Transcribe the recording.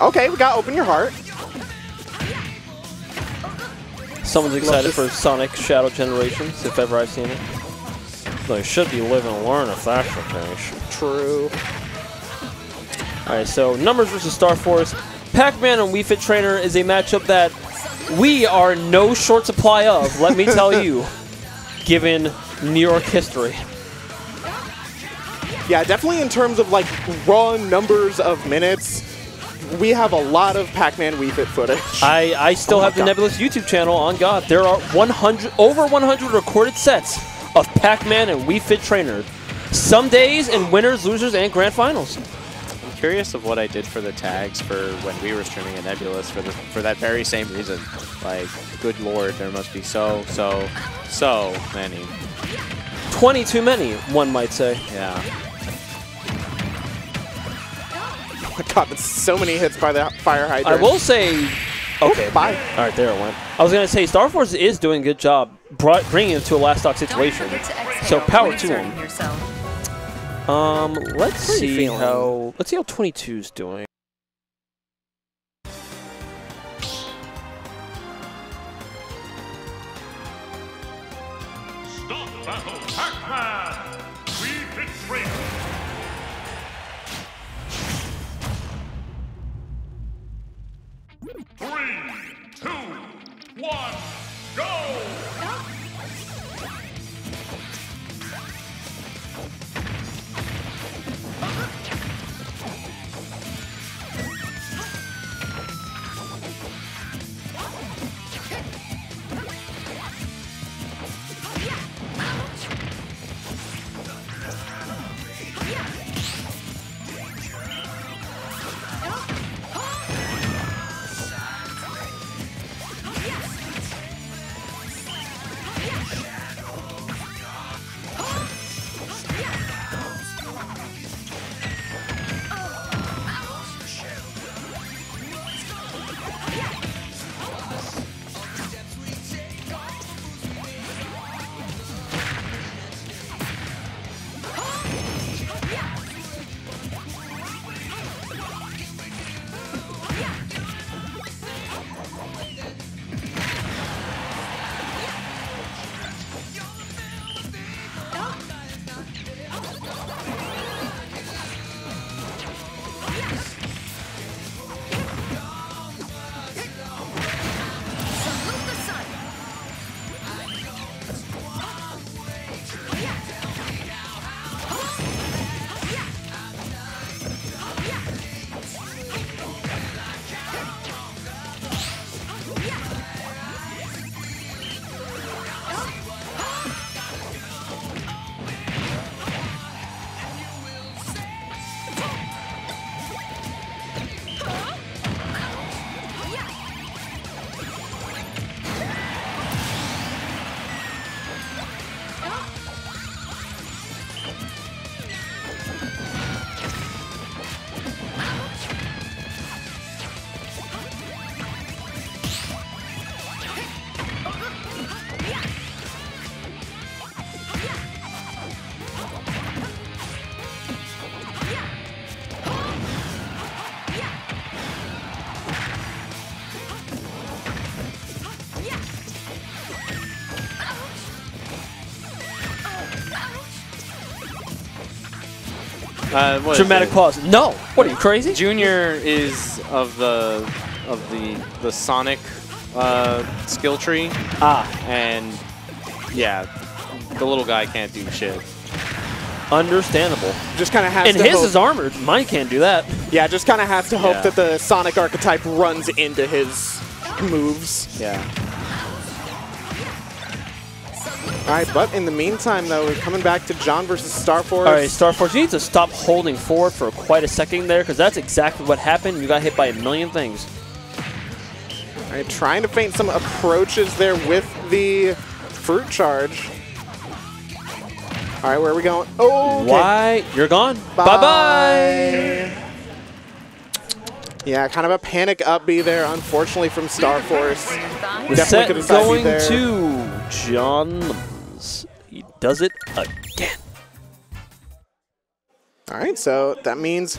Okay, we got Open Your Heart. Someone's excited for Sonic Shadow Generations, if ever I've seen it. They should be live and learn if that's the case. True. Alright, so Numbers versus StarForce. Pac-Man and Wii Fit Trainer is a matchup that we are no short supply of, let me tell you, given New York history. Yeah, definitely in terms of like raw numbers of minutes, we have a lot of Pac-Man Wii Fit footage. I, I still Oh have the God. Nebulous YouTube channel on God. There are 100 over 100 recorded sets of Pac-Man and Wii Fit Trainer. Some days in winners, losers, and grand finals. I'm curious of what I did for the tags for when we were streaming at Nebulous for the for that very same reason. Like, good lord, there must be so, so, so many. 20 too many, one might say. Yeah. My god, that's so many hits by the fire hydrant. I will say, okay, Bye. All right, there it went. I was gonna say StarForce is doing a good job brought, bringing it to a last stock situation. So power to him. Um, let's How are you see feeling? how let's see how 22's doing. Stop battle, Pac-Man! Wii Fit Three, two, one, Yes! Uh, Dramatic pause. No, what are you crazy? Junior is of the of the the Sonic uh, skill tree, Ah, and yeah, the little guy can't do shit. understandable. Just kind of has And to his hope, is armored. Mine can't do that. yeah, just kind of has to hope Yeah. that the Sonic archetype runs into his moves. Yeah. All right, but in the meantime, though, we're coming back to John versus StarForce. All right, Star Force, you need to stop holding forward for quite a second there, because that's exactly what happened. You got hit by a million things. All right, trying to feint some approaches there with the fruit charge. All right, where are we going? Oh, okay. Why? You're gone. Bye. Bye-bye. Yeah, kind of a panic up B there, unfortunately, from StarForce. The Definitely set could've sided going there. to John He does it again. All right, so that means